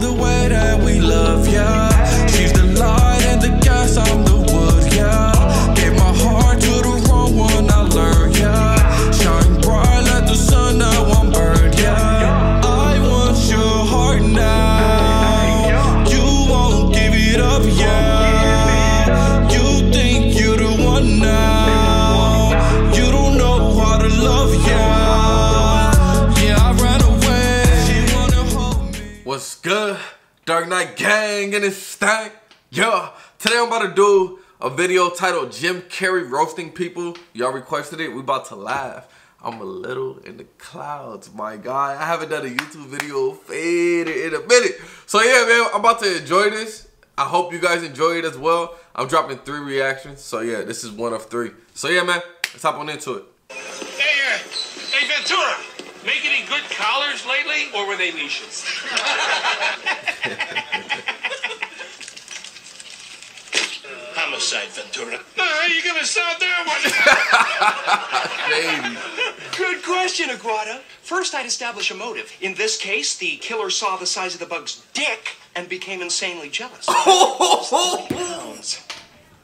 the way that we love, yeah. Good? Dark Knight Gang and it's stank. Yeah, today I'm about to do a video titled Jim Carrey roasting people. Y'all requested it. We about to laugh. I'm a little in the clouds, my guy. I haven't done a YouTube video faded in a minute. So yeah, man, I'm about to enjoy this. I hope you guys enjoy it as well. I'm dropping three reactions. So yeah, this is one of three. So yeah, man, let's hop on into it. Collars lately, or were they leashes? Homicide, Ventura. Uh, you gonna sound that one? Baby. Good question, Aguado. First, I'd establish a motive. In this case, the killer saw the size of the bug's dick and became insanely jealous. Oh, Pounds.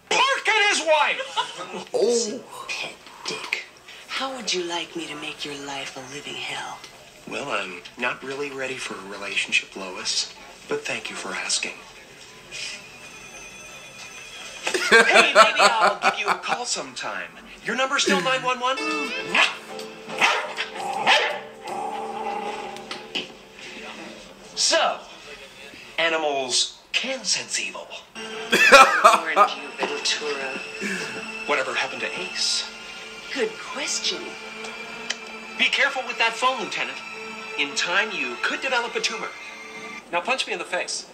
Park and his wife. oh. Pet dick, how would you like me to make your life a living hell? Well, I'm not really ready for a relationship, Lois, but thank you for asking. hey, maybe I'll give you a call sometime. Your number's still 911? So, animals can sense evil. Warned you, Ventura. Whatever happened to Ace? Good question. Be careful with that phone, Lieutenant. In time, you could develop a tumor. Now punch me in the face.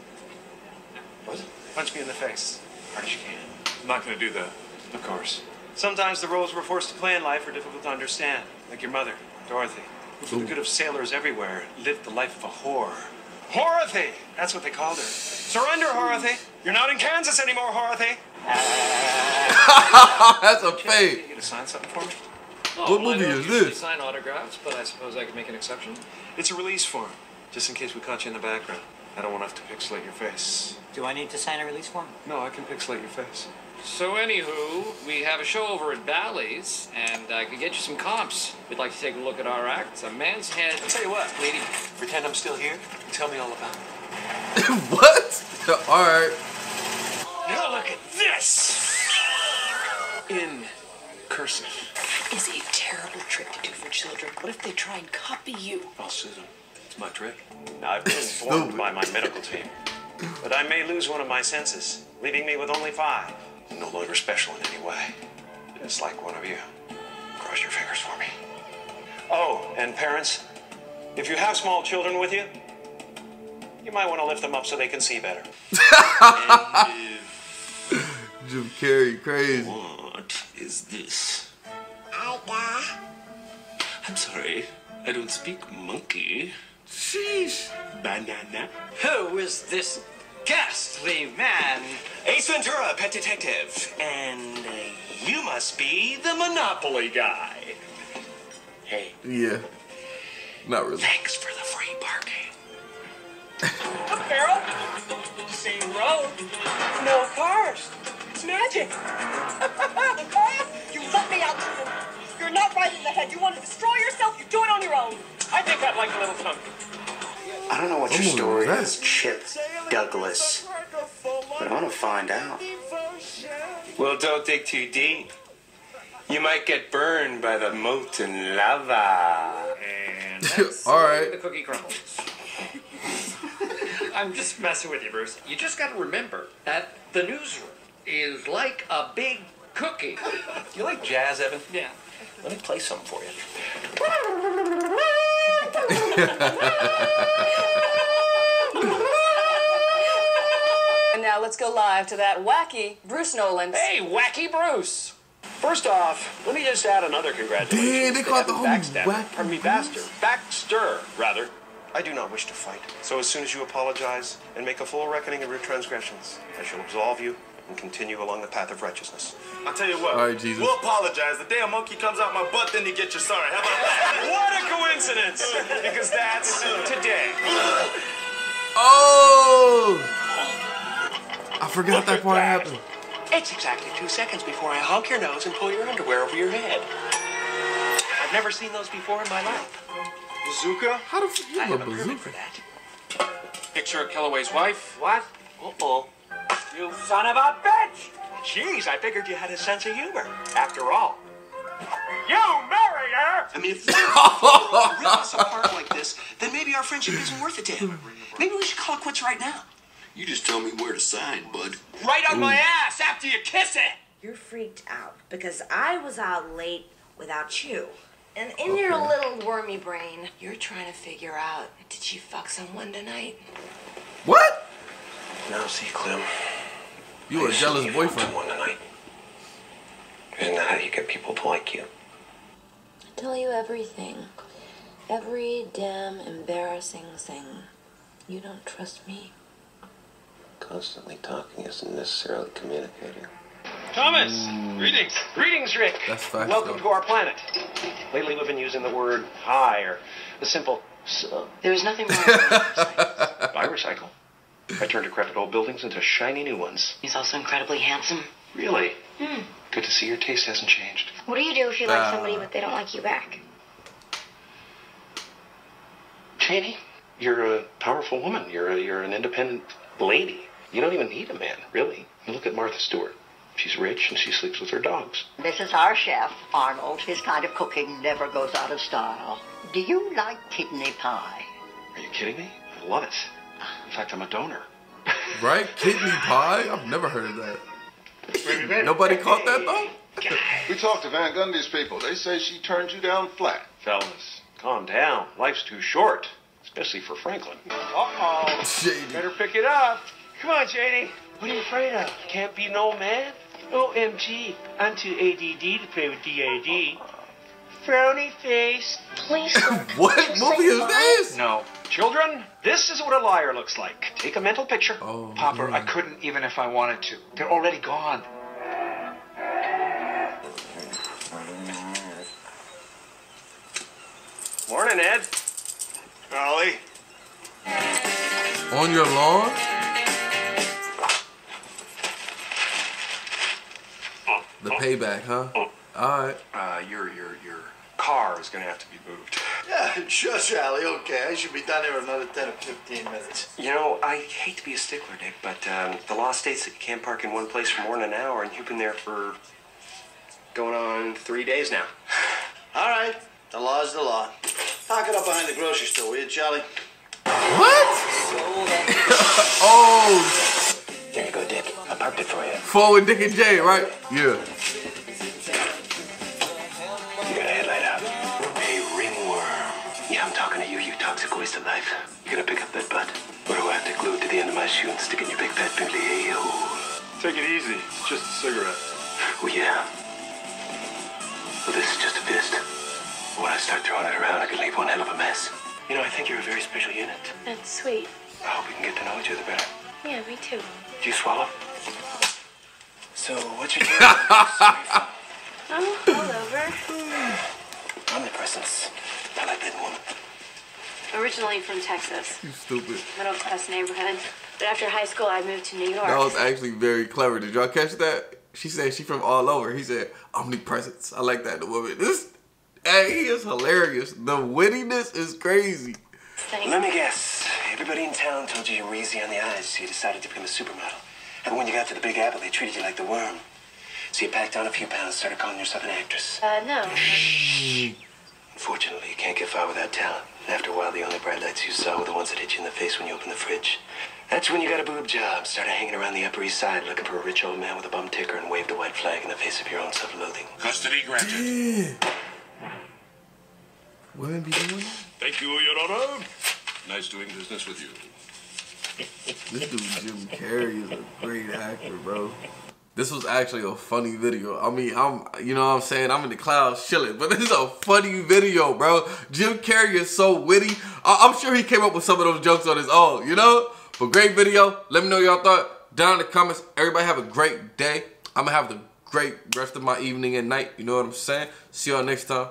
What? Punch me in the face. Hard as you can. I'm not going to do that. Of course. Sometimes the roles we're forced to play in life are difficult to understand, like your mother, Dorothy, who, for the good of sailors everywhere, lived the life of a whore. Horothy! That's what they called her. Surrender, Horothy! You're not in Kansas anymore, Horothy! That's a Can fade. you to sign something for me? What movie I don't is this? sign autographs, but I suppose I could make an exception. It's a release form, just in case we caught you in the background. I don't want to have to pixelate your face. Do I need to sign a release form? No, I can pixelate your face. So, anywho, we have a show over at Bally's, and I could get you some comps. We'd like to take a look at our acts. A man's head. I'll tell you what, lady, pretend I'm still here and tell me all about it. what? Alright. Now look at this! In cursive. Is a terrible trick to do for children. What if they try and copy you? Oh, I'll. It's my trick. Now, I've been informed by my medical team that I may lose one of my senses, leaving me with only five. I'm no longer special in any way. Just like one of you. Cross your fingers for me. Oh, and parents, if you have small children with you, you might want to lift them up so they can see better. Jim Carrey, crazy. What is this? I'm sorry, I don't speak monkey. Sheesh. Banana? Who is this ghastly man? Ace Ventura, pet detective. And uh, you must be the Monopoly guy. Hey, Yeah. Not really. thanks for the free parking. Carol? Same road. No cars. It's magic. you let me out. You're not right in the head. You want to destroy yourself. You do it on your own. I think I'd like a little tongue. I don't know what your Ooh, story that- is, Chip Douglas, but I want to find out. Well, don't dig too deep. You might get burned by the molten lava. And that's All the way right. the cookie crumbles. I'm just messing with you, Bruce. You just got to remember that the newsroom is like a big cookie. You like jazz, Evan? Yeah. Let me play some for you. And now let's go live to that wacky Bruce Nolan. Hey, wacky Bruce. First off, let me just add another congratulations. Damn, they to caught the Evan homie Backstab- Wacky Pardon me, Bruce. Baxter. Baxter, rather. I do not wish to fight. So as soon as you apologize and make a full reckoning of your transgressions, I shall absolve you and continue along the path of righteousness. I'll tell you what. All right, Jesus. We'll apologize. The day a monkey comes out my butt, then you get your sorry. How about that? What a coincidence! Because that's today. Oh! I forgot that part happened. It's exactly two seconds before I honk your nose and pull your underwear over your head. I've never seen those before in my life. Bazooka? How the fuck you I have have a a bazooka? for that. Picture of Kellaway's wife. What? Uh-oh. You son of a bitch! Jeez, I figured you had a sense of humor. After all. You married her! I mean, if we're rip us apart like this, then maybe our friendship isn't worth a damn. Maybe we should call it quits right now. You just tell me where to sign, bud. Right on my ass after you kiss it! You're freaked out because I was out late without you. And in your little wormy brain, you're trying to figure out did she fuck someone tonight? What? Now, see, Clem. You a I jealous boyfriend. One tonight. Isn't that how you get people to like you? I tell you everything. Every damn embarrassing thing. You don't trust me. Constantly talking isn't necessarily communicating. Thomas, hmm. greetings. Greetings, Rick. That's facts, Welcome though. to our planet. Lately, we've been using the word hi or the simple so. Uh, There's nothing wrong with I recycle. I turn decrepit old buildings into shiny new ones. He's also incredibly handsome. Really? Hmm. Good to see your taste hasn't changed. What do you do if you like Ah. somebody but they don't like you back? Janie, you're a powerful woman. You're a, you're an independent lady. You don't even need a man, really. Look at Martha Stewart. She's rich and she sleeps with her dogs. This is our chef, Arnold. His kind of cooking never goes out of style. Do you like kidney pie? Are you kidding me? I love it. In fact, I'm a donor. Right? Kidney pie? I've never heard of that. Nobody caught that though? We talked to Van Gundy's people. They say she turned you down flat. Fellas, calm down. Life's too short, especially for Franklin. Uh-oh. Shady. Better pick it up. Come on, Janie. What are you afraid of? Can't be no man? OMG, I'm too ADD to play with DAD. Frowny face. Please don't. What movie is this? No. Children, this is what a liar looks like. Take a mental picture. Oh, Papa, I couldn't even if I wanted to. They're already gone. Morning, Ed. Ollie. On your lawn? The payback, huh? Alright. Uh, your your your car is gonna have to be moved. Yeah, shush, Allie. Okay, I should be done here in another 10 or 15 minutes. You know, I hate to be a stickler, Dick, but um, the law states that you can't park in one place for more than an hour, and you've been there for going on three days now. All right, the law's the law. Park it up behind the grocery store, will you, Charlie? What? oh, There you go, Dick. I parked it for you. Fo and Dick and Jay, right? Yeah. I'm talking to you, you toxic waste of life. You gonna pick up that butt? Or do I have to glue it to the end of my shoe and stick in your big fat pimply a-hole? Take it easy. It's just a cigarette. Oh, yeah. Well, this is just a fist. When I start throwing it around, I could leave one hell of a mess. You know, I think you're a very special unit. That's sweet. I hope we can get to know each other better. Yeah, me too. Do you swallow? So, what's your deal? Oh, all over. Hmm. Omnipresence. I like that woman. Originally from Texas, You stupid. middle class neighborhood. But after high school, I moved to New York. That was actually very clever. Did y'all catch that? She said she from all over. He said omnipresence. I like that. The woman. This, hey, he is hilarious. The wittiness is crazy. Let me guess. Everybody in town told you you were easy on the eyes, so you decided to become a supermodel. And when you got to the Big Apple, they treated you like the worm. So you packed on a few pounds, started calling yourself an actress. Uh, no. Unfortunately, you can't get far without talent. And after a while, the only bright lights you saw were the ones that hit you in the face when you opened the fridge. That's when you got a boob job, started hanging around the Upper East Side looking for a rich old man with a bum ticker and waved a white flag in the face of your own self-loathing. Custody granted. Yeah. Women be doing that? Thank you, Your Honor. Nice doing business with you. This dude Jim Carrey is a great actor, bro. This was actually a funny video. I mean, I'm, you know what I'm saying? I'm in the clouds chilling, but this is a funny video, bro. Jim Carrey is so witty. I- I'm sure he came up with some of those jokes on his own, you know? But great video. Let me know y'all thought down in the comments. Everybody have a great day. I'm gonna have the great rest of my evening and night. You know what I'm saying? See y'all next time.